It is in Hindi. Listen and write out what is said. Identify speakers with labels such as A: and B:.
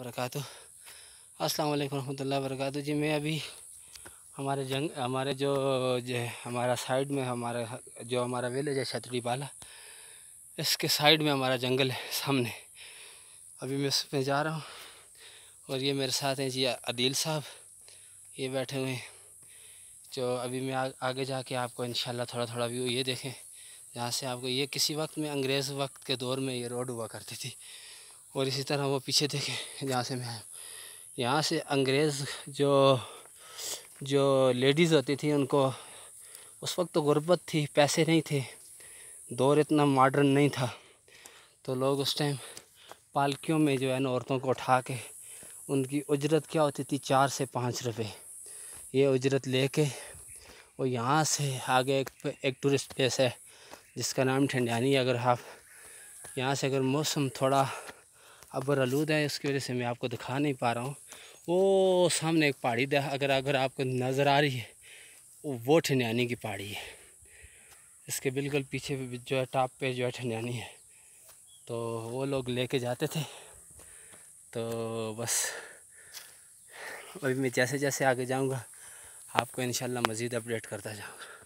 A: वरक अस्सलाम वालेकुम रहमतुल्लाहि वरक जी मैं अभी हमारे जंग हमारे जो जो हमारा साइड में हमारा जो हमारा विलेज है छतरी बाला इसके साइड में हमारा जंगल है सामने। अभी मैं उसमें जा रहा हूँ और ये मेरे साथ हैं जी अदील साहब। ये बैठे हुए हैं। जो अभी मैं आ, आगे जाके आपको इन थोड़ा थोड़ा व्यू ये देखें जहाँ से आपको ये किसी वक्त में अंग्रेज़ वक्त के दौर में ये रोड हुआ करती थी। और इसी तरह वो पीछे देखें जहाँ से मैं यहाँ से अंग्रेज़ जो जो लेडीज़ होती थी उनको, उस वक्त तो गुर्बत थी, पैसे नहीं थे, दौर इतना मॉडर्न नहीं था। तो लोग उस टाइम पालकियों में जो है ना औरतों को उठा के, उनकी उजरत क्या होती थी, चार से पाँच रुपये ये उजरत ले लेके, और यहाँ से आगे एक एक टूरिस्ट प्लेस है, जिसका नाम ठंडियानी अगर आप, यहाँ से अगर मौसम थोड़ा अबर आलूद है, इसकी वजह से मैं आपको दिखा नहीं पा रहा हूँ। वो सामने एक पहाड़ी अगर अगर आपको नज़र आ रही है वो ठंडियानी की पहाड़ी है। इसके बिल्कुल पीछे जो है, टॉप पे जो है ठंडियानी है। तो वो लोग लेके जाते थे। तो बस, अभी मैं जैसे जैसे आगे जाऊँगा, आपको इन मज़ीद अपडेट करता जाऊँगा।